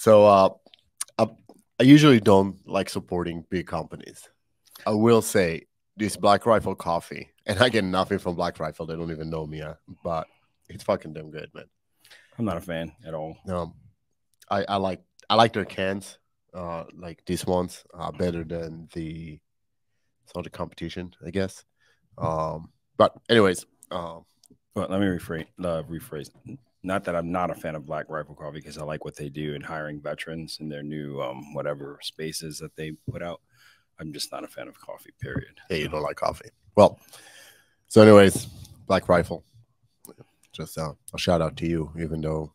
So uh, I, I usually don't like supporting big companies. I will say this Black Rifle coffee, and I get nothing from Black Rifle. They don't even know me, uh, but it's fucking damn good, man. I'm not a fan at all. Um, I, I like I like their cans, uh, like these ones, uh, better than the some of competition, I guess. Um, but anyways, um, Well, let me rephrase. Uh, rephrase. Not that I'm not a fan of Black Rifle Coffee because I like what they do in hiring veterans in their new um, whatever spaces that they put out. I'm just not a fan of coffee. Period. hey, you don't like coffee. Well, so anyways, Black Rifle. Just uh, a shout out to you, even though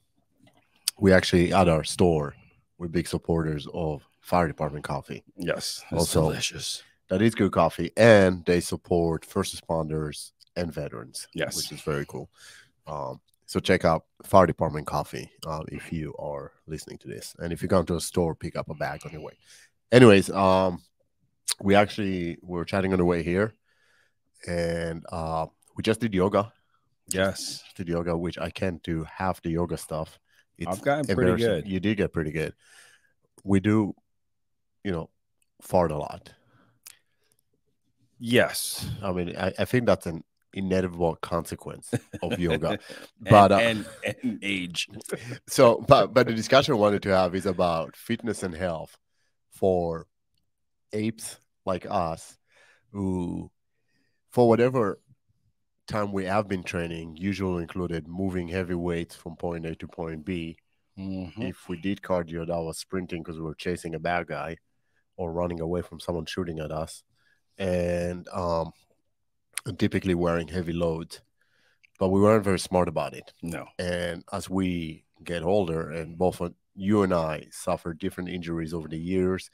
we actually at our store we're big supporters of fire department coffee. Yes, Also- delicious. That is good coffee, and they support first responders and veterans. Yes. which is very cool. Um, so check out fire department coffee uh, if you are listening to this, and if you come to a store, pick up a bag on your way. Anyways, um, we actually were chatting on the way here, and uh, we just did yoga. Yes, Did yoga, which I can't do half the yoga stuff. It's I've gotten pretty good. You did get pretty good. We do, you know, fart a lot. Yes, I mean, I, I think that's an inevitable consequence of yoga. But, and, uh, and, and age. So, but but the discussion I wanted to have is about fitness and health for apes like us, who, for whatever time we have been training, usually included moving heavy weights from point A to point B. Mhm. If we did cardio, that was sprinting because we were chasing a bad guy or running away from someone shooting at us, and um, typically wearing heavy loads. But we weren't very smart about it. No, And as we get older, and both of you and I suffered different injuries over the years,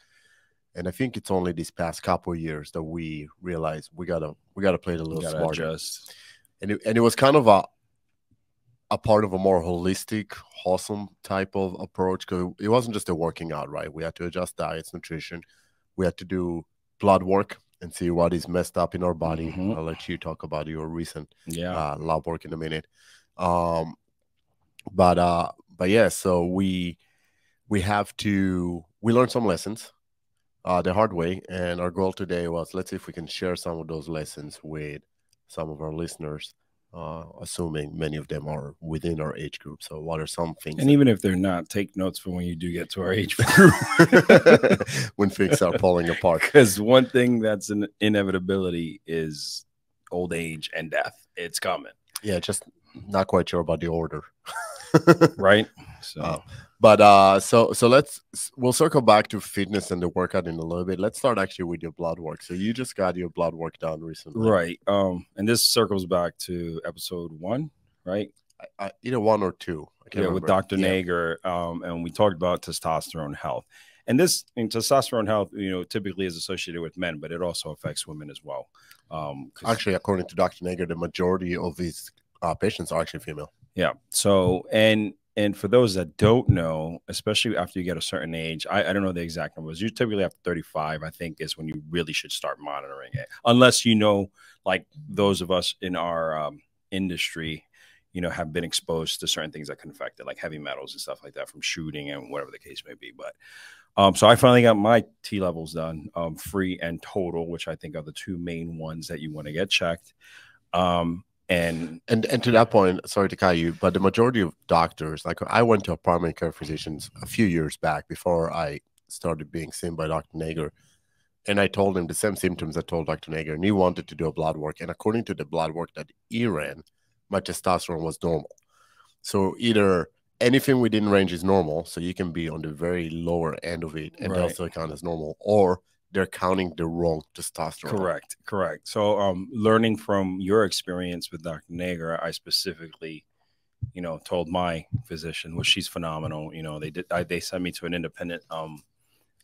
and I think it's only this past couple of years that we realized we gotta we gotta play it a little smarter. adjust. And it, and it was kind of a a part of a more holistic, wholesome type of approach because it wasn't just a working out, right? We had to adjust diets, nutrition. We had to do blood work and see what is messed up in our body. Mhm. I'll let you talk about your recent Yeah, uh, lab work in a minute. Um, but uh, but yeah, so we we have to we learned some lessons uh, the hard way, and our goal today was let's see if we can share some of those lessons with some of our listeners. Uh, assuming many of them are within our age group. So, what are some things and even if they're not, take notes for when you do get to our age group. when things are falling apart? Because one thing that's an inevitability is old age and death. It's coming, Yeah, just not quite sure about the order. right? So Oh. But uh, so so let's we'll circle back to fitness and the workout in a little bit. Let's start actually with your blood work. So you just got your blood work done recently, right. Um, and this circles back to episode one, right? I, I, either one or two. Yeah, with. Dr. Yeah. Nager. Um, and we talked about testosterone health. And this and testosterone health, you know, typically is associated with men, but it also affects women as well. Um, Actually, according to Dr. Nager, the majority of his uh, patients are actually female. Yeah. So and and for those that don't know, especially after you get a certain age, I, I don't know the exact numbers. You typically after 35, I think, is when you really should start monitoring it. Unless you know, like those of us in our um, industry, you know, have been exposed to certain things that can affect it, like heavy metals and stuff like that from shooting and whatever the case may be. But um, so I finally got my T levels done, um, free and total, which I think are the two main ones that you want to get checked. Um, and And and to that point, sorry to cut you, but the majority of doctors, like I went to a primary care physicians a few years back before I started being seen by Dr. Nager. And I told him the same symptoms I told Dr. Nager, and he wanted to do a blood work. And according to the blood work that he ran, my testosterone was normal. So either anything within range is normal, so you can be on the very lower end of it, and Right. still count as normal, or they're counting the wrong testosterone. Correct, correct. So, um, learning from your experience with Dr. Nager, I specifically, you know, told my physician, which she's phenomenal. You know, they did, I, they sent me to an independent um,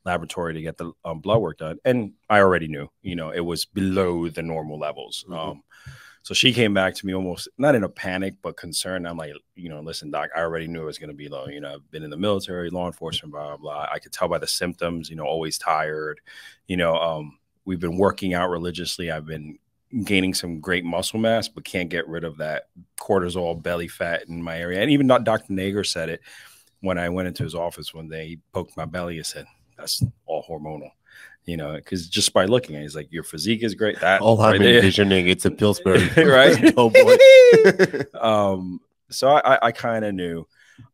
laboratory to get the um, blood work done, and I already knew, you know, it was below the normal levels. Mhm. Um, so she came back to me almost not in a panic, but concerned. I'm like, you know, listen, doc, I already knew it was going to be low. You know, I've been in the military, law enforcement, blah, blah, blah. I could tell by the symptoms, you know, always tired. You know, um, we've been working out religiously. I've been gaining some great muscle mass, but can't get rid of that cortisol belly fat in my area. And even not Dr. Nager said it. when I went into his office one day, he poked my belly and said, "That's all hormonal." You know, because just by looking at it, he's like, "Your physique is great." That All I'm there. envisioning, it's a Pillsbury. right? oh boy. um, so I, I, kind of knew.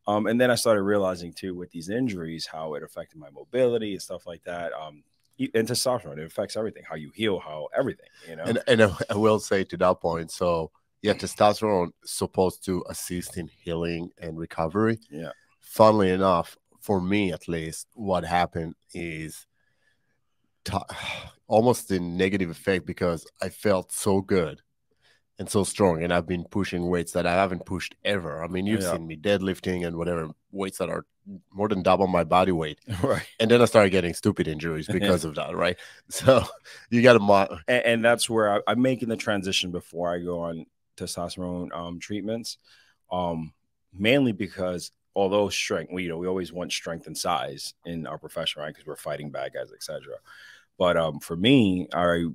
Um, and then I started realizing too with these injuries how it affected my mobility and stuff like that. Um, and testosterone, it affects everything, how you heal, how everything, you know. and and I, will say to that point, so yeah, testosterone is supposed to assist in healing and recovery. Yeah. Funnily enough, for me at least, what happened is almost the negative effect because I felt so good and so strong, and I've been pushing weights that I haven't pushed ever. I mean, you've Yeah. seen me deadlifting and whatever weights that are more than double my body weight, right. and then I started getting stupid injuries because of that, right? So you got to mo- and, and that's where I, I'm making the transition before I go on testosterone um, treatments, um, mainly because although strength, we you know we always want strength and size in our profession, right? Because we're fighting bad guys, etc. But um, for me, I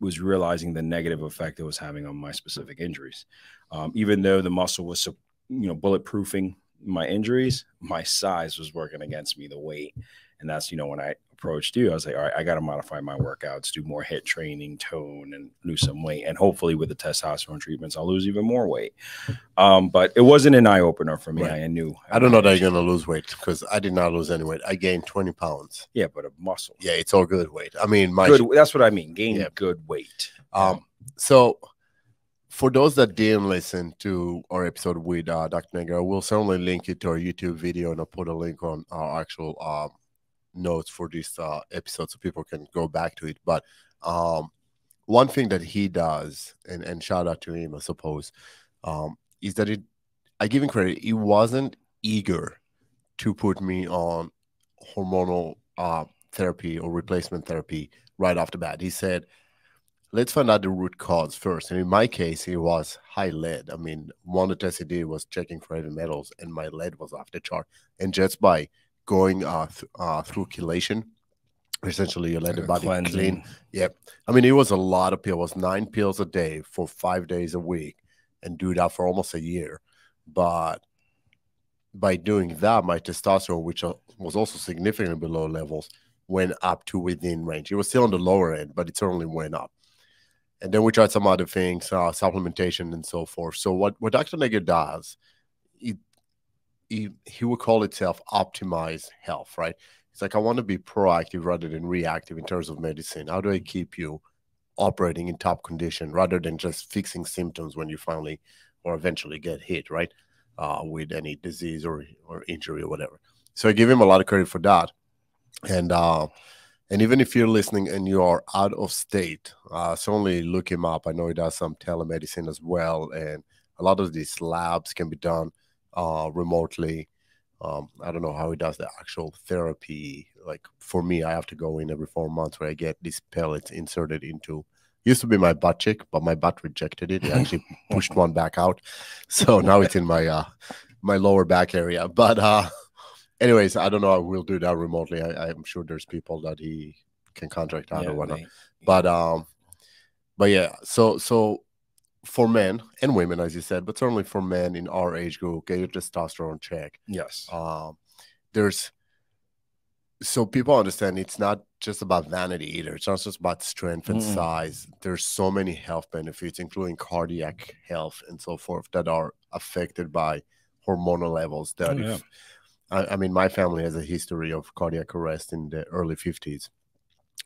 was realizing the negative effect it was having on my specific injuries. Um, even though the muscle was, you know, bulletproofing my injuries, my size was working against me, the weight. And that's, you know, when I approached you, I was like, all right, I got to modify my workouts, do more HIIT training, tone, and lose some weight. And hopefully with the testosterone treatments, I'll lose even more weight. Um, but it wasn't an eye opener for me. Right. I knew. I don't know that you're gonna lose weight because I did not lose any weight. I gained 20 pounds. Yeah, but a muscle. Yeah, it's all good weight. I mean, my Good. That's what I mean. Gain Yeah. good weight. um. So, for those that didn't listen to our episode with uh, Dr. Nager, we'll certainly link it to our YouTube video and I'll put a link on our actual um, notes for this uh, episode so people can go back to it. But um, one thing that he does, and, and shout out to him, I suppose, um, is that it, I give him credit, he wasn't eager to put me on hormonal uh, therapy or replacement therapy right off the bat. He said, let's find out the root cause first. And in my case, it was high lead. I mean, one of the tests he did was checking for heavy metals, and my lead was off the chart. And just by going uh, th- uh, through chelation, essentially you let the body cleansing. clean. Yep. I mean, it was a lot of pills. It was nine pills a day for five days a week, and do that for almost a year. But by doing that, my testosterone, which uh, was also significantly below levels, went up to within range. It was still on the lower end, but it certainly went up. And then we tried some other things, uh, supplementation and so forth. So what, what Dr. Nagel does, he, he would call itself optimize health, right? It's like I want to be proactive rather than reactive in terms of medicine. How do I keep you operating in top condition rather than just fixing symptoms when you finally or eventually get hit, right? Uh, with any disease or or injury or whatever. So I give him a lot of credit for that. And uh, and even if you're listening and you are out of state, uh, certainly look him up. I know he does some telemedicine as well, and a lot of these labs can be done uh, remotely. Um, I don't know how he does the actual therapy. Like for me, I have to go in every four months where I get these pellets inserted into. Used to be my butt cheek, but my butt rejected it. It actually pushed one back out, so now it's in my uh, my lower back area. But uh, anyways, I don't know. We'll do that remotely. I, I'm sure there's people that he can contract out Yeah, or whatnot. they- But um, but yeah. So so for men and women, as you said, but certainly for men in our age group, get your testosterone check. yes. Um, there's so people understand it's not just about vanity either. It's not just about strength and Mm-mm. size. There's so many health benefits, including cardiac health and so forth, that are affected by hormonal levels. That Oh, yeah. if I, I mean, my family has a history of cardiac arrest in the early 50s.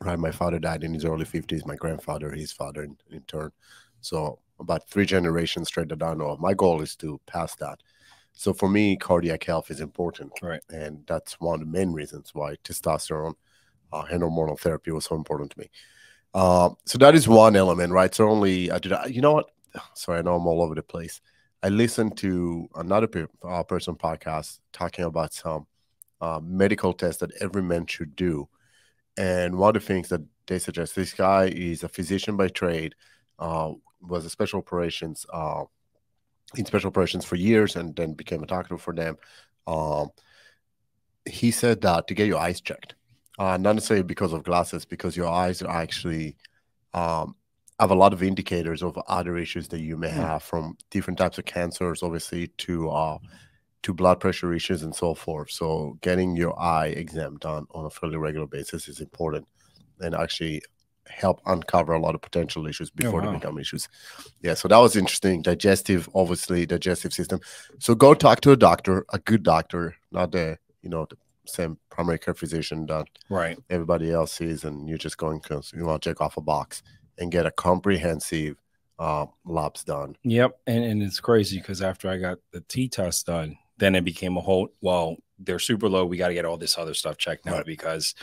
Right, my father died in his early 50s. My grandfather, his father, in, in turn. So about three generations straight that I know of. My goal is to pass that. So for me, cardiac health is important, Right. and that's one of the main reasons why testosterone uh, and hormonal therapy was so important to me. Uh, so that is one element, right? So only I did. You know what? Sorry, I know I'm all over the place. I listened to another pe- uh, person podcast talking about some uh, medical tests that every man should do, and one of the things that they suggest this guy is a physician by trade, uh, was a special operations uh, in special operations for years, and then became a doctor for them. Um, he said that to get your eyes checked, uh, not necessarily because of glasses, because your eyes are actually um, have a lot of indicators of other issues that you may have from different types of cancers, obviously, to uh, to blood pressure issues and so forth. So getting your eye exam done on a fairly regular basis is important and actually help uncover a lot of potential issues before wow. they become issues. Yeah, so that was interesting. Digestive, obviously, digestive system. So go talk to a doctor, a good doctor, not the you know the same primary care physician that Right. everybody else sees, and you're just going because you want to check off a box and get a comprehensive uh, labs done. Yep. And and it's crazy because after I got the T test done, then it became a whole well, they're super low. We got to get all this other stuff checked now Right. because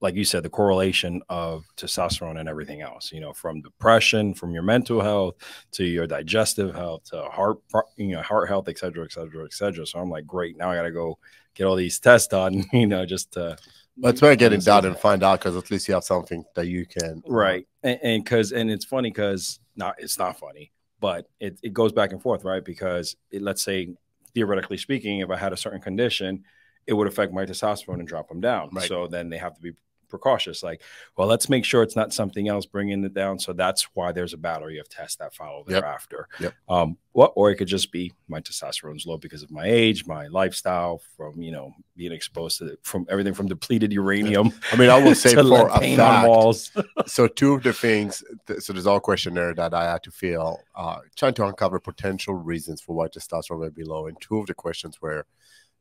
like you said, the correlation of testosterone and everything else, you know, from depression, from your mental health to your digestive health to heart, you know, heart health, et cetera, et cetera, et cetera. So I'm like, great. Now I got to go get all these tests done, you know, just to, But it's better getting Understand. done and find out because at least you have something that you can. right and and because and it's funny because not it's not funny but it, it goes back and forth right because it, let's say theoretically speaking if i had a certain condition it would affect my testosterone and drop them down. Right. so then they have to be precautious like well let's make sure it's not something else bringing it down. So that's why there's a battery of tests that follow thereafter. Yep. um what or it could just be my testosterone's low because of my age my lifestyle from you know being exposed to from everything from depleted uranium I mean, I will say for a fact, walls. so two of the things th- so there's all questionnaire that i had to fill uh trying to uncover potential reasons for why testosterone may be low and two of the questions were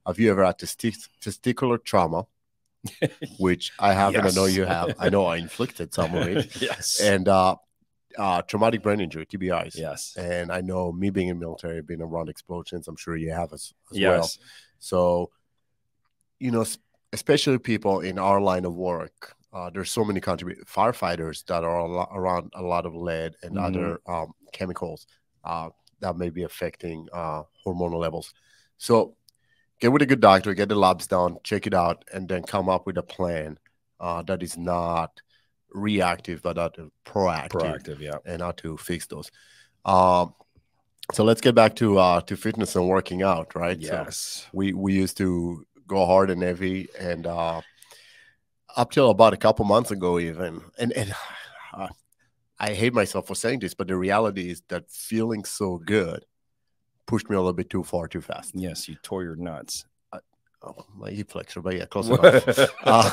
have you ever had testi- testicular trauma which i have and i know you have i know i inflicted some of it yes. and uh uh traumatic brain injury tbis yes. and i know me being in military being around explosions i'm sure you have as, as well Yes. so, you know, especially people in our line of work, uh, there's so many contribute firefighters that are a lo- around a lot of lead and Mhm. other um, chemicals uh, that may be affecting uh, hormonal levels. So, get with a good doctor, get the labs done, check it out, and then come up with a plan uh, that is not reactive but that proactive, Proactive. Yeah. and how to fix those. Um, so let's get back to uh, to fitness and working out, right? So, Yes. we we used to go hard and heavy and uh up till about a couple months ago even and and uh, i hate myself for saying this but the reality is that feeling so good pushed me a little bit too far too fast Yes. You tore your nuts. oh, my hip flexor but yeah close enough uh,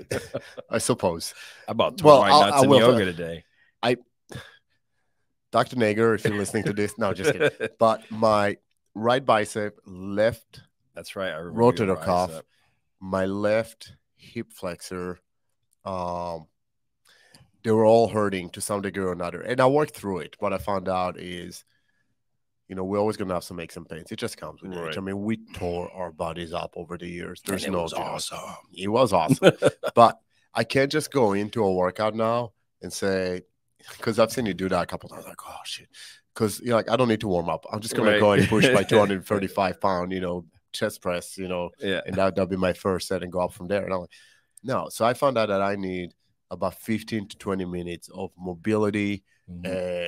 i suppose I about tore Well, my I'll- nuts I in yoga today. I, dr nager if you're listening to this no just kidding but my right bicep left That's right. I rotator cuff my left hip flexor um they were all hurting to some degree or another and i worked through it what i found out is you know we're always going to have some aches and pains it just comes with age i mean we tore our bodies up over the years And there's it no was awesome. it was awesome but i can't just go into a workout now and say because i've seen you do that a couple times like oh shit because you're like i don't need to warm up i'm just going Right. to go and push my 235 pound you know chest press you know Yeah. and that, that'll be my first set and go up from there. And I'm like, no. So I found out that I need about 15 to 20 minutes of mobility Mhm.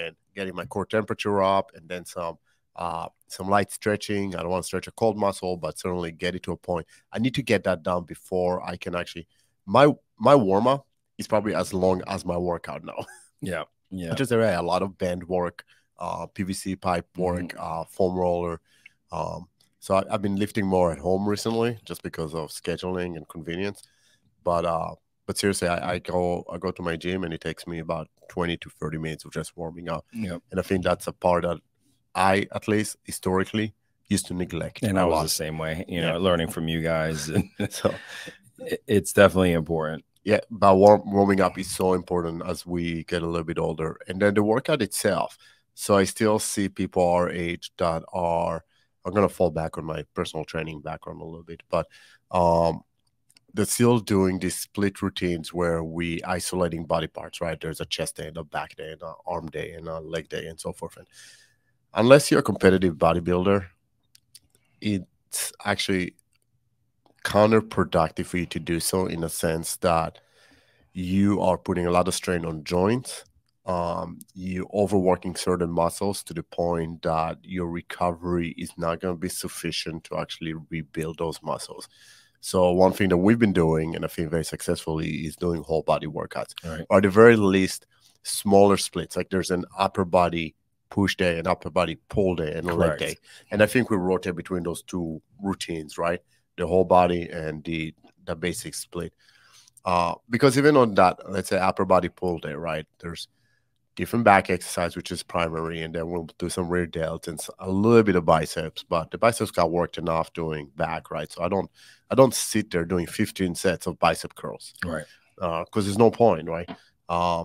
and getting my core temperature up and then some uh some light stretching. I don't want to stretch a cold muscle, but certainly get it to a point. I need to get that done before I can actually my my warm up is probably as long as my workout now. Yeah. Yeah. Just there a lot of band work, uh PVC pipe work, uh foam roller. Um so I, I've been lifting more at home recently just because of scheduling and convenience. But uh but seriously, I, I go I go to my gym and it takes me about 20 to 30 minutes of just warming up. Yep. And I think that's a part that I at least historically used to neglect. And I was lot. the same way, you Yeah. know, learning from you guys. And so it's definitely important. yeah, but warm, warming up is so important as we get a little bit older. And then the workout itself. So I still see people our age that are I'm gonna fall back on my personal training background a little bit, but um they're still doing these split routines where we isolating body parts, right? There's a chest day and a back day and an arm day and a leg day and so forth. And unless you're a competitive bodybuilder, it's actually counterproductive for you to do so in a sense that you are putting a lot of strain on joints. Um, you overworking certain muscles to the point that your recovery is not going to be sufficient to actually rebuild those muscles. So one thing that we've been doing, and I think very successfully, is doing whole body workouts, Right. or at the very least, smaller splits. Like there's an upper body push day and upper body pull day and leg day. And I think we rotate between those two routines, right? The whole body and the the basic split. Uh, because even on that, let's say upper body pull day, right? There's different back exercise, which is primary, and then we'll do some rear delts and a little bit of biceps. But the biceps got worked enough doing back, right? So I don't I don't sit there doing 15 sets of bicep curls Right. because there's no point, right? Uh,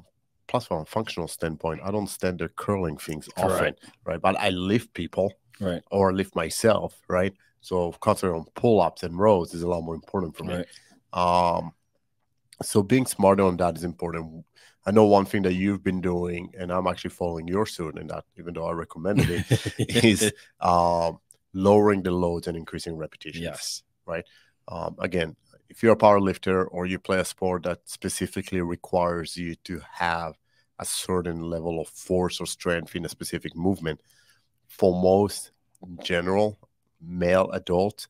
plus, from a functional standpoint, I don't stand there curling things often, right? But I lift people Right. or lift myself, right? So concentrating on pull-ups and rows is a lot more important for me. Right. Um, so being smarter on that is important. I know one thing that you've been doing, and I'm actually following your suit in that, even though I recommended it, is um, lowering the loads and increasing repetitions. yes. Right. Um, again, if you're a power lifter or you play a sport that specifically requires you to have a certain level of force or strength in a specific movement, for most general male adults,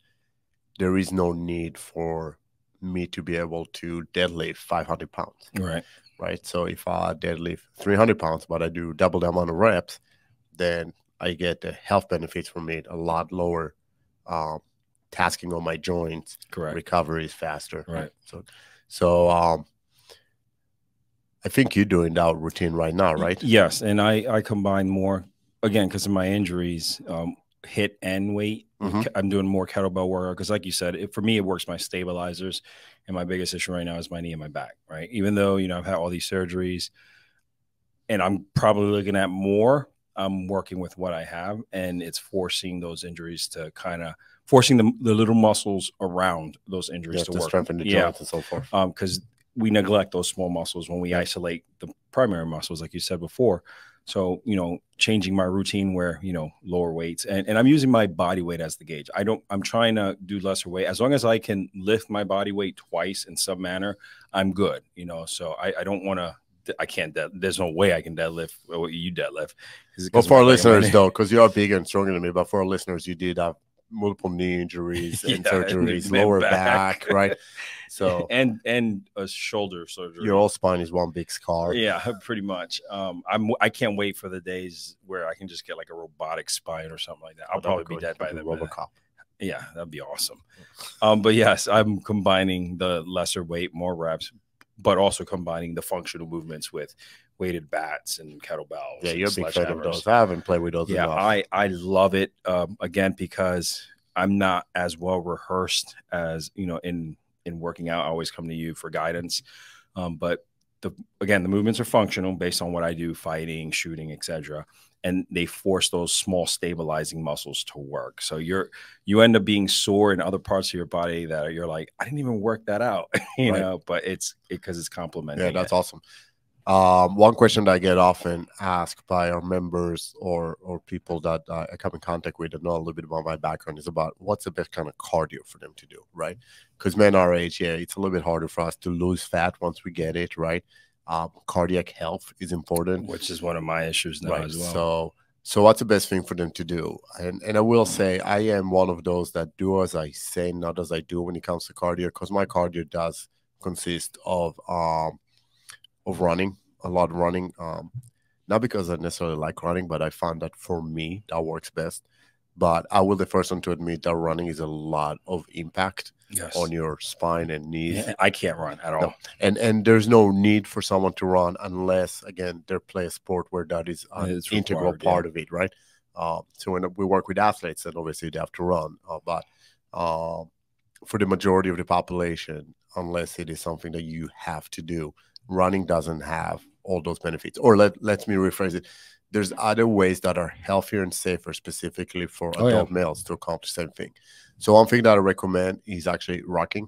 there is no need for me to be able to deadlift 500 pounds, Right. right? So if I deadlift 300 pounds, but I do double the amount of reps, then I get the health benefits from it a lot lower. Um, tasking on my joints, Correct. recovery is faster. Right. So, so um, I think you're doing that routine right now, right? Yes, and I I combine more again because of my injuries, um, HIIT and weight. Mhm. I'm doing more kettlebell work because, like you said, it, for me it works my stabilizers, and my biggest issue right now is my knee and my back. Right, even though you know I've had all these surgeries, and I'm probably looking at more. I'm working with what I have, and it's forcing those injuries to kind of forcing the, the little muscles around those injuries to to work. strengthen the Yeah. joints and so forth. because Um, we neglect those small muscles when we isolate the primary muscles, like you said before. So, you know, changing my routine where, you know, lower weights and, and I'm using my body weight as the gauge. I don't, I'm trying to do lesser weight. As long as I can lift my body weight twice in some manner, I'm good, you know. So I, I don't want to, I can't, dead, there's no way I can deadlift what you deadlift. 'Cause- Well, 'cause for our listeners, though, because you are bigger and stronger than me, but for our listeners, you did have multiple knee injuries and Yeah, surgeries, lower back. back, right? So and, and a shoulder surgery. your whole spine is one big scar. Yeah, pretty much. Um, I'm I can't wait for the days where I can just get like a robotic spine or something like that. I'll Oh, probably be dead by then. Robocop. Yeah, that'd be awesome. Um, but yes, I'm combining the lesser weight, more reps, but also combining the functional movements with weighted bats and kettlebells. Yeah, you're a big fan of those. I haven't played with those Yeah, enough. I I love it. Um, again because I'm not as well rehearsed as you know in in working out. I always come to you for guidance, um, but the again the movements are functional based on what I do, fighting, shooting, etc. And they force those small stabilizing muscles to work. So you're you end up being sore in other parts of your body that you're like, I didn't even work that out, you Right. know. But it's because it's complementing. Yeah, it. that's awesome. Um, one question that I get often asked by our members or or people that uh, I come in contact with that know a little bit about my background is about what's the best kind of cardio for them to do, right? Because men our age, yeah, it's a little bit harder for us to lose fat once we get it, right? Um, cardiac health is important, which is one of my issues now right? as well. So, so what's the best thing for them to do? And and I will say I am one of those that do as I say, not as I do when it comes to cardio, because my cardio does consist of um of running, a lot of running. Um, not because I necessarily like running, but I found that for me that works best. But I will the first one to admit that running is a lot of impact yes. on your spine and knees. Yeah, I can't run at all. And and there's no need for someone to run unless again they play a sport where that is an integral required, yeah. part of it, right? Uh, so when we work with athletes, then obviously they have to run. Uh, but um, for the majority of the population, unless it is something that you have to do, running doesn't have all those benefits. Or let let me rephrase it. There's other ways that are healthier and safer, specifically for Oh, yeah. adult males to accomplish the same thing. So one thing that I recommend is actually rucking.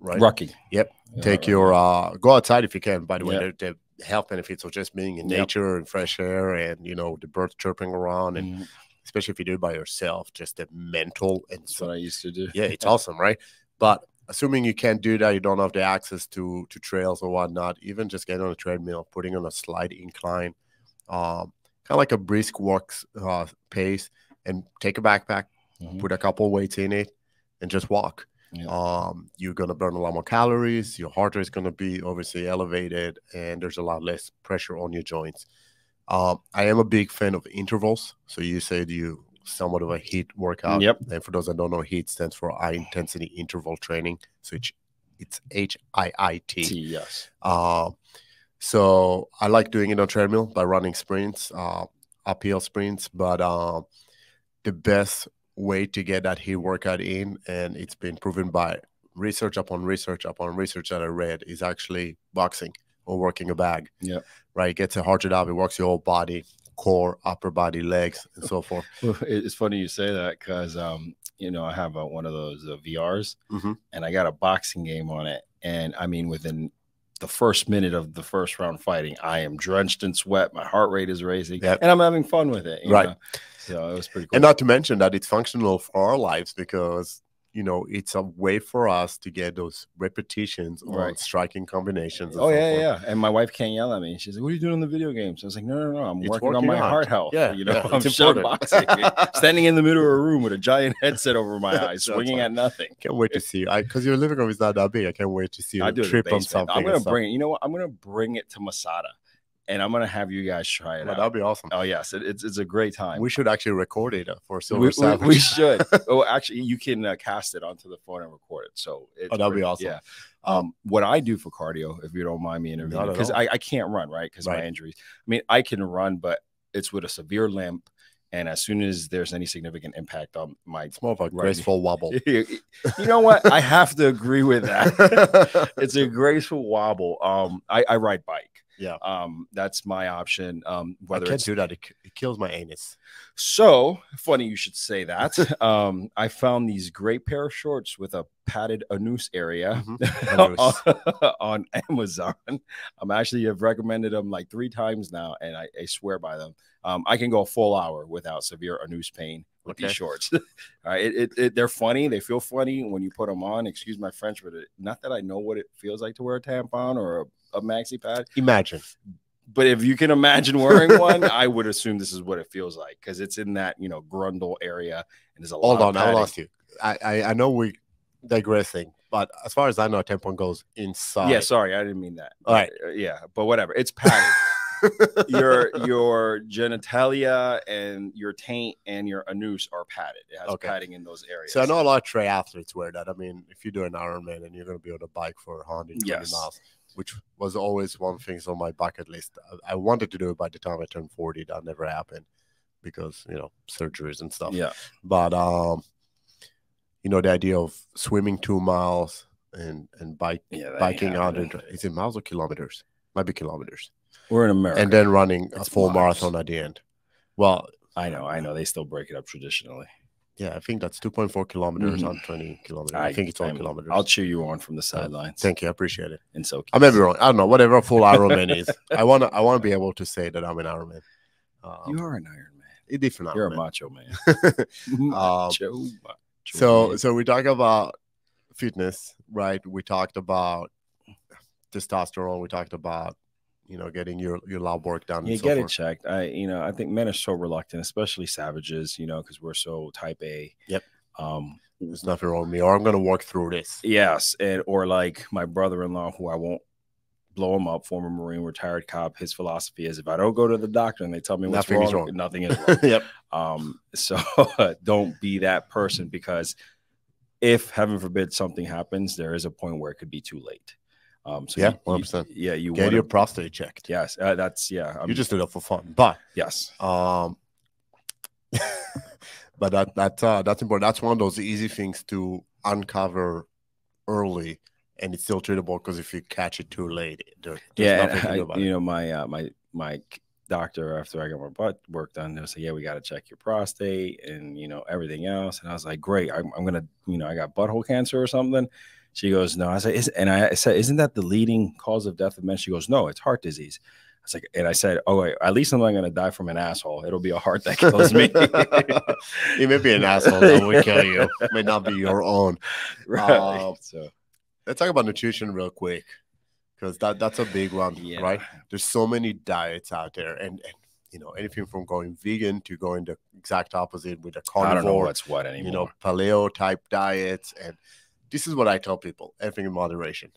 Right Rucking. Yep. Yeah, take right, your uh go outside if you can by the way Yeah. the, the health benefits of just being in Yep. nature and fresh air and you know the birds chirping around and Mhm. especially if you do it by yourself just the mental and That's so what I used to do. yeah it's awesome right but assuming you can't do that you don't have the access to to trails or whatnot even just getting on a treadmill putting on a slight incline um kind of like a brisk walk uh, pace and take a backpack Mhm. put a couple weights in it and just walk Yeah. um, you're gonna burn a lot more calories. Your heart rate is gonna be obviously elevated, and there's a lot less pressure on your joints. Um, I am a big fan of intervals. So you said you somewhat of a HEAT workout. Yep. And for those that don't know, HEAT stands for high intensity interval training. So it's it's H I I T. T, yes. Uh, so I like doing it on treadmill by running sprints, uh, uphill sprints. But uh, the best way to get that HEAT workout in, and it's been proven by research upon research upon research that I read, is actually boxing or working a bag. Yeah. Right. It gets it heart rate up. It works your whole body, core, upper body, legs, and so forth. It's funny you say that because, um, you know, I have uh one of those uh, VRs Mhm. and I got a boxing game on it. And I mean, within the first minute of the first round fighting, I am drenched in sweat. My heart rate is racing Yep. and I'm having fun with it. you Right. know? So it was pretty cool. And not to mention that it's functional for our lives because you know it's a way for us to get those repetitions on striking combinations. Oh yeah, yeah. And my wife can't yell at me. She's like, "What are you doing in the video games?" I was like, "No, no, no. I'm It's working on my heart health. Yeah, you know, yeah, I'm it's boxing, standing in the middle of a room with a giant headset over my eyes, swinging at nothing. Can't wait to see you. Because your living room is not that big. I can't wait to see you I do in the trip on something. I'm gonna bring it. You know what? I'm gonna bring it to Masada, and I'm gonna have you guys try it Well, that'd be awesome. Oh yes, it, it's it's a great time. We should actually record it uh, for Silver we, we, Savage. we should. oh, actually, you can uh, cast it onto the phone and record it. So it's Oh, that'd be awesome. Yeah. Um, what I do for cardio, if you don't mind me interviewing, because. I, I can't run, right? Because my injuries. I mean, I can run, but it's with a severe limp, and as soon as there's any significant impact on my, It's more of a Right. graceful wobble. you know what? I have to agree with that. it's a graceful wobble. Um, I, I ride bike. Yeah. Um, that's my option. Um, I whether can't it's do that. It, it kills my anus. so funny you should say that. um, I found these great pair of shorts with a padded anus area Mhm. on, on Amazon. I'm actually have recommended them like three times now, and I, I swear by them. Um, I can go a full hour without severe anus pain with these shorts. All right, it, it, it, they're funny. They feel funny when you put them on. Excuse my French, but it, not that I know what it feels like to wear a tampon or a, a maxi pad. Imagine. But if you can imagine wearing one, I would assume this is what it feels like because it's in that you know grundle area and there's a Hold lot on, I lost you. I, I I know we digressing, but as far as I know, tampon goes inside. Yeah, sorry, I didn't mean that. All right. Uh, yeah, but whatever. It's padded. your your genitalia and your taint and your anus are padded. It has Okay. padding in those areas. So I know a lot of triathletes wear that. I mean, if you do an Ironman and you're going to be on a bike for 120 Yes. miles, which was always one thing on my bucket list. I, I wanted to do it by the time I turned 40. That never happened because you know surgeries and stuff. Yeah. But um, you know the idea of swimming two miles and and bike Yeah. biking. 100 is it miles or kilometers? Might be kilometers, We're in America. and then running a full miles. marathon at the end. Well, I know, I know. They still break it up traditionally. Yeah, I think that's 2.4 kilometers Mhm. on 20 kilometers. I, think it's all I'm- kilometers. I'll cheer you on from the sidelines. Thank you, I appreciate it. and so I may be wrong. I don't know. Whatever a full Ironman is, I wanna I wanna be able to say that I'm an Ironman. Um, you are an Iron Man. a different You're a macho man. Um, macho, macho so man. so we talk about fitness, right? We talked about testosterone. We talked about you know getting your your lab work done. you and so get it checked. I, you know, I think men are so reluctant, especially savages, you know, because we're so type A. Yep. Um, There's nothing wrong with me, or I'm gonna work through this. yes, and or like my brother-in-law, who I won't blow him up, former Marine, retired cop. His philosophy is: if I don't go to the doctor and they tell me what's Nothing is wrong, wrong. nothing is wrong. yep. Um, so don't be that person because if heaven forbid something happens, there is a point where it could be too late. Um, so Yeah, you- you- 100%. yeah, you Get your prostate checked. yes, uh, that's yeah. I'm, you just do that for fun, but yes, um, but that that's uh, that's important. That's one of those easy things to uncover early, and it's still treatable because if you catch it too late, there, yeah. nothing to I- do about you it. know, my uh, my my doctor after I got my butt work done, they'll say, "Yeah, we got to check your prostate and you know everything else." And I was like, "Great, I'm, I'm gonna, you know, I got butthole cancer or something." She goes, "No." I said, and I said, "Isn't that the leading cause of death of men?" She goes, "No, it's heart disease." I was like, and I said, "Oh wait, at least I'm not gonna die from an asshole. It'll be a heart that kills me." you may be an asshole that will kill you. It may not be your own. right. Um, so Let's talk about nutrition real quick, because that that's a big one, yeah, right? There's so many diets out there, and, and you know anything from going vegan to going the exact opposite with a I don't know carnivore, what's what anymore. you know, paleo type diets, and this is what I tell people: everything in moderation,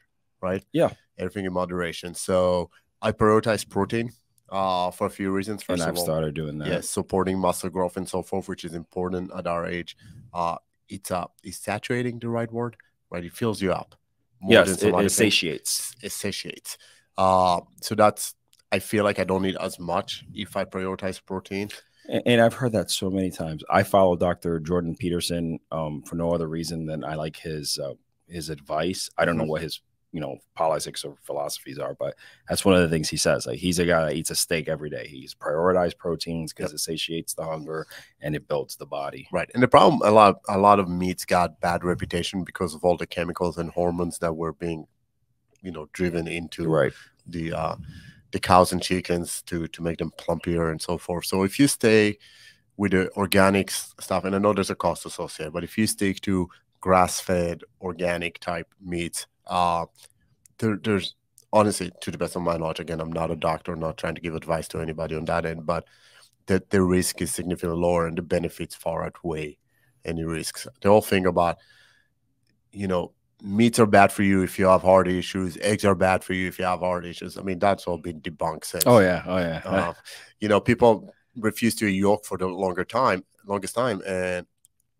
right? Yeah. everything in moderation. So I prioritize protein uh, for a few reasons. and First I've of all, started doing that. yes, supporting muscle growth and so forth, which is important at our age. Uh, it's uh, is saturating the right word? Right, it fills you up. more than Yes, it, it satiates. it satiates. Uh, so that's I feel like I don't need as much if I prioritize protein. And, I've heard that so many times. I follow Dr. Jordan Peterson um, for no other reason than I like his uh, his advice. I don't know Mhm. what his you know politics or philosophies are, but that's one of the things he says. Like he's a guy that eats a steak every day. He's prioritized proteins because it satiates the hunger and it builds the body. Right, and the problem a lot a lot of meats got bad reputation because of all the chemicals and hormones that were being, you know, driven into Right. the uh, the cows and chickens to to make them plumpier and so forth. So if you stay with the organic stuff, and I know there's a cost associated, but if you stick to grass-fed organic type meats, uh, there, there's honestly, to the best of my knowledge, again, I'm not a doctor, I'm not trying to give advice to anybody on that end, but that the risk is significantly lower and the benefits far outweigh any risks. The whole thing about, you know, meats are bad for you if you have heart issues, eggs are bad for you if you have heart issues. I mean, that's all been debunked since. Oh yeah. Oh yeah. Uh, you know, people refuse to eat yolk for the longer time, longest time. And,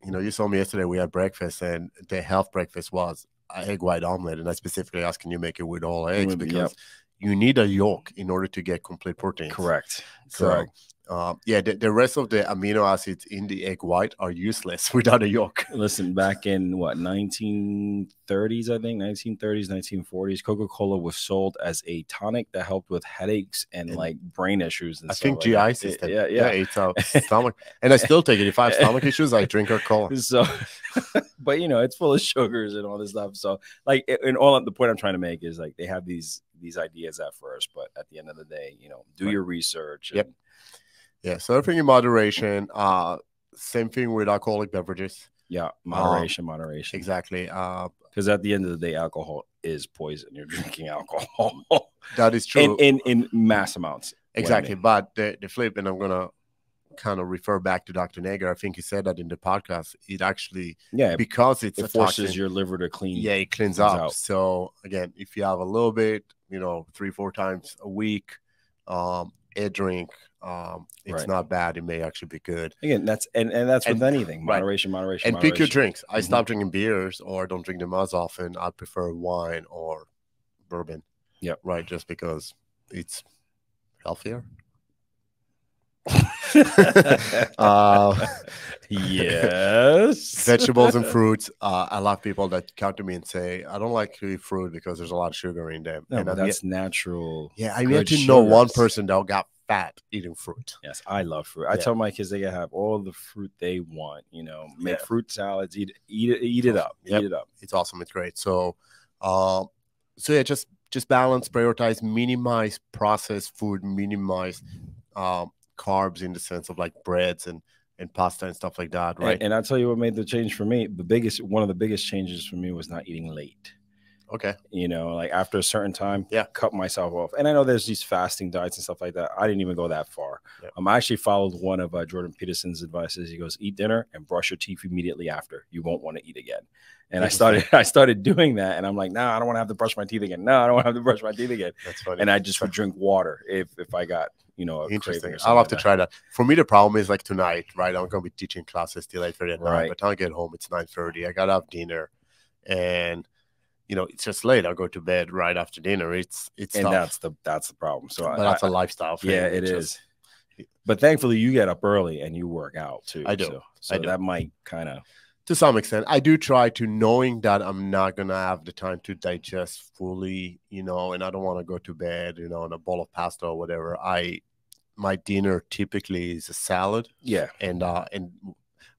you know, you saw me yesterday, we had breakfast and the health breakfast was egg white omelet. And I specifically asked, can you make it with all eggs? Because yep. you need a yolk in order to get complete protein. Correct. So, Correct. Um, yeah, the, the rest of the amino acids in the egg white are useless without a yolk. Listen, back in what 1930s, I think 1930s, 1940s, Coca Cola was sold as a tonic that helped with headaches and And like brain issues. And I think GI system. Yeah, yeah. it's a stomach. And I still take it. If I have stomach issues, I drink a cola. So, but you know, it's full of sugars and all this stuff. So, like, and all the point I'm trying to make is like they have these these ideas at first, but at the end of the day, you know, do Right. your research. Yep. Yeah, so everything in moderation. Uh, same thing with alcoholic beverages. yeah, moderation, moderation. Exactly. Uh, Because at the end of the day, alcohol is poison. You're drinking alcohol that is true. in, in in mass amounts. exactly. But the, the flip, and I'm gonna kind of refer back to Dr. Nager. I think he said that in the podcast. It actually Yeah, because it's it forces toxin, your liver to clean. yeah, it cleans cleans up. out. So again, if you have a little bit, you know, three, four times a week, um, a drink, um, it's Right. not bad. It may actually be good. Again, that's and, and that's with And- anything. right. Moderation, moderation, And pick your drinks. I Mhm. stopped drinking beers or don't drink them as often. I prefer wine or bourbon. Yeah. Right, just because it's healthier. uh, yes. vegetables and fruits. Uh, I love people that come to me and say, "I don't like to eat fruit because there's a lot of sugar in them." No, and I've yet- that's natural. yeah, I good to know one person that got fat eating fruit. Yes, I love fruit. I Yeah. tell my kids they can have all the fruit they want. You know, make Yeah. fruit salads, eat eat it, eat it up, Yep. eat it up. It's awesome. It's great. So, um, so yeah, just just balance, prioritize, minimize processed food, minimize um, carbs in the sense of like breads and and pasta and stuff like that. Right. And, and I'll tell you what made the change for me. The biggest, one of the biggest changes for me was not eating late. Okay. You know, like after a certain time, Yeah. cut myself off. And I know there's these fasting diets and stuff like that. I didn't even go that far. Yeah. Um, I actually followed one of uh, Jordan Peterson's advices. He goes, eat dinner and brush your teeth immediately after. You won't want to eat again. And I started, I started doing that, and I'm like, no, nah, I don't want to have to brush my teeth again. No, I don't want to have to brush my teeth again. That's funny. And I just would drink water if if I got you know a Interesting. I'll have to try that. For me, the problem is like tonight, right? I'm gonna be teaching classes till eight thirty at night. Right. By the time I get home, it's nine thirty. I gotta have dinner, and you know it's just late. I'll go to bed right after dinner. It's it's and tough. that's the that's the problem. So I, that's a I- lifestyle. Thing. yeah, it It's is. just- But thankfully, you get up early and you work out too. I do. So, so I do. that might kind of to some extent. I do try to knowing that I'm not gonna have the time to digest fully, you know, and I don't want to go to bed, you know, on a bowl of pasta or whatever. I my dinner typically is a salad yeah. and uh and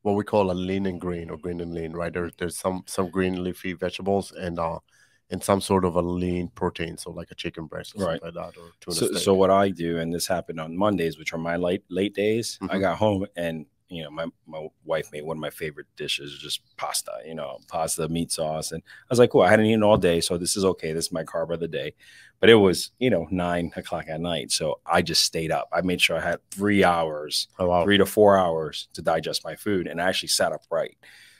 what we call a lean and green or green and lean, right? There, there's some some green leafy vegetables and uh and some sort of a lean protein, so like a chicken breast or Right. something like that, or tuna So, steak. so what I do, and this happened on Mondays, which are my late late days. I Mhm. got home and you know my my wife made one of my favorite dishes, just pasta. You know, pasta, meat sauce, and I was like, cool. I hadn't eaten all day, so this is okay. This is my carb of the day. But it was you know nine o'clock at night, so I just stayed up. I made sure I had three hours oh, wow. three to four hours to digest my food and I actually sat upright.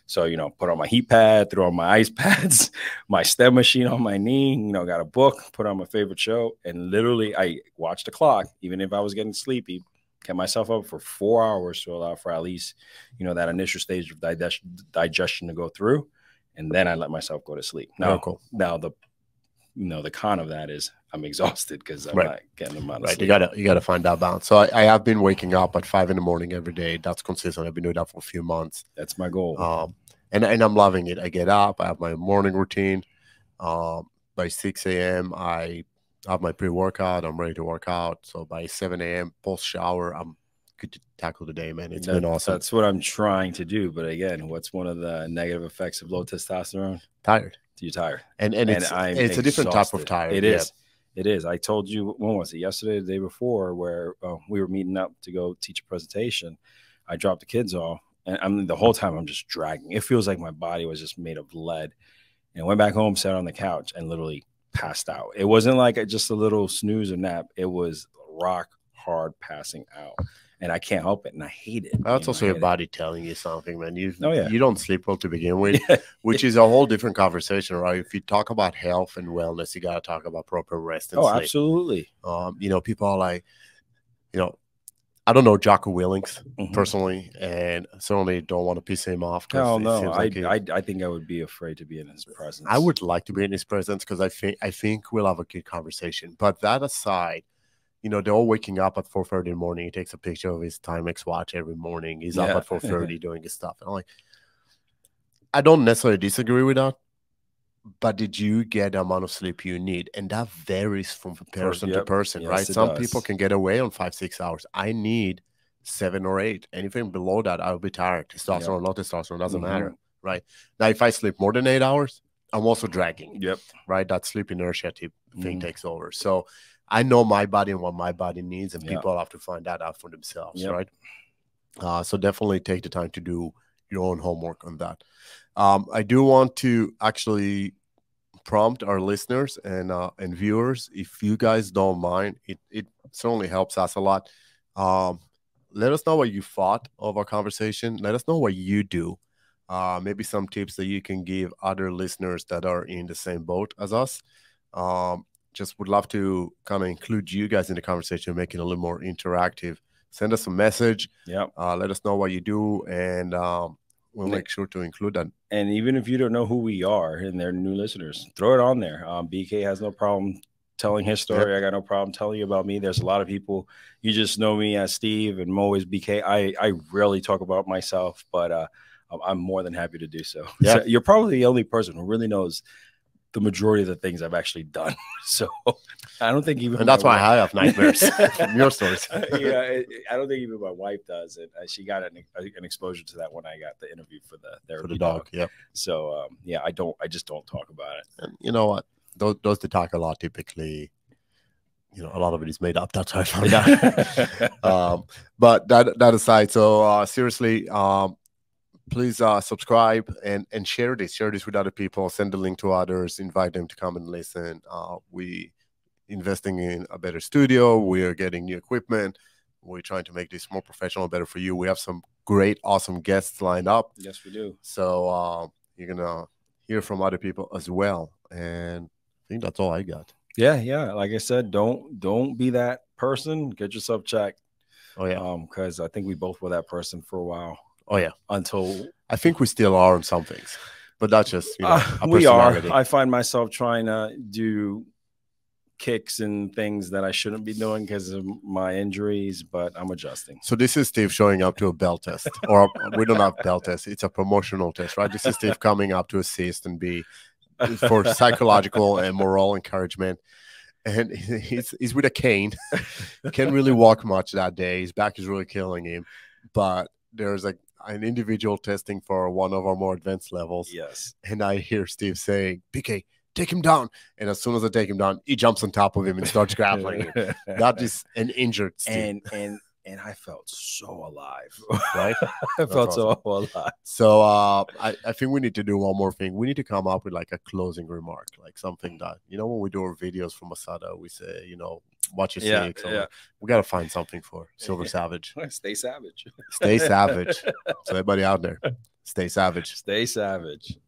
So, you know, put on my heat pad, threw on my ice pads, my STEM machine on my knee, you know, got a book, put on my favorite show, and literally I watched the clock, even if I was getting sleepy, kept myself up for four hours to allow for at least, you know, that initial stage of digestion, digestion to go through. And then I let myself go to sleep. Now, Oh, cool. now the you know the con of that is I'm exhausted because I'm Right. not getting them out of Right, sleep. you gotta you gotta find that balance. So I, I have been waking up at five in the morning every day. That's consistent. I've been doing that for a few months. That's my goal. um, and and I'm loving it. I get up, I have my morning routine. Um, by 6 a.m., I have my pre workout. I'm ready to work out. So by 7 a.m., post shower, I'm good to tackle the day, man. It's That- been awesome. That's what I'm trying to do. But again, what's one of the negative effects of low testosterone? Tired, You're tired. and and it's I'm it's a different type of tired. It is. Yeah. It is. I told you when was it? Yesterday, the day before, where uh, we were meeting up to go teach a presentation. I dropped the kids off, and I mean the whole time I'm just dragging. It feels like my body was just made of lead. And I went back home, sat on the couch, and literally passed out. It wasn't like a- just a little snooze or nap. It was rock hard passing out, and I can't help it, and I hate it. That's you also your hate it. body telling you something, man. You Oh, yeah. you don't sleep well to begin with, which is a whole different conversation, right? If you talk about health and wellness, you gotta talk about proper rest and Oh, sleep. absolutely. Um, you know, people are like, you know, I don't know Jocko Willink Mhm. personally, and certainly don't want to piss him off. it no, I, like he- I I think I would be afraid to be in his presence. I would like to be in his presence because I think I think we'll have a good conversation. But that aside, you know, they're all waking up at four thirty in the morning. He takes a picture of his Timex watch every morning. He's up at four thirty doing his stuff. And I'm like, I don't necessarily disagree with that. But did you get the amount of sleep you need? And that varies from person to person, Yes, right? Some does. people can get away on five, six hours. I need seven or eight. Anything below that, I'll be tired. Testosterone, or not testosterone, doesn't Mhm. matter, right? Now, if I sleep more than eight hours, I'm also dragging Yep. right? That sleep inertia tip thing Mhm. takes over. So I know my body and what my body needs, and Yeah. people have to find that out for themselves, Yep. right? Uh, so definitely take the time to do your own homework on that. Um, I do want to actually prompt our listeners and uh, and viewers, if you guys don't mind, it it certainly helps us a lot. Um, let us know what you thought of our conversation. Let us know what you do. Uh, maybe some tips that you can give other listeners that are in the same boat as us. Um, just would love to kind of include you guys in the conversation, make it a little more interactive. Send us a message. Yep. Uh, let us know what you do, and um, we'll make sure to include that. And even if you don't know who we are and they're new listeners, throw it on there. Um, BK has no problem telling his story. I got no problem telling you about me. There's a lot of people you just know me as Steve and Mo is BK. I I rarely talk about myself, but uh, I'm- I'm more than happy to do so. Yeah. So you're probably the only person who really knows the majority of the things I've actually done. So I don't think even And that's my why I have nightmares from your stories. yeah, I- I don't think even my wife does it. Uh, She got an, an exposure to that when I got the interview for the therapy For the dog, yeah. So um, yeah, I don't. I just don't talk about it. And you know what? Those, those that talk a lot typically, you know, a lot of it is made up. That's how I found out. um, but that that aside, so uh, seriously, um, please uh, subscribe and and share this. Share this with other people. Send the link to others. Invite them to come and listen. Uh, we investing in a better studio. We are getting new equipment. We're trying to make this more professional, better for you. We have some great, awesome guests lined up. yes, we do. So uh, you're gonna hear from other people as well. And I think that's all I got. Yeah, yeah. Like I said, don't don't be that person. Get yourself checked. Oh yeah. Um, because I think we both were that person for a while Oh yeah. until I think we still are on some things, but that's just you know, Uh, a we are. I find myself trying to do kicks and things that I shouldn't be doing because of my injuries, but I'm adjusting. So this is Steve showing up to a bell test, or we don't have bell test. It's a promotional test, right? This is Steve coming up to assist and be for psychological and moral encouragement. And he's he's with a cane. Can't really walk much that day. His back is really killing him. But there's like an individual testing for one of our more advanced levels. yes. And I hear Steve saying, BK, take him down. And as soon as I take him down, he jumps on top of him and starts grappling him. That is an injured Steve, and and and I felt so alive. right? I felt so alive. So uh, I, I think we need to do one more thing. We need to come up with like a closing remark, like something that you know when we do our videos from Masada, we say, you know, watch your Yeah, six. yeah. We gotta find something for Silver Yeah. Savage. Stay savage. Stay savage. so everybody out there, Stay savage. Stay savage.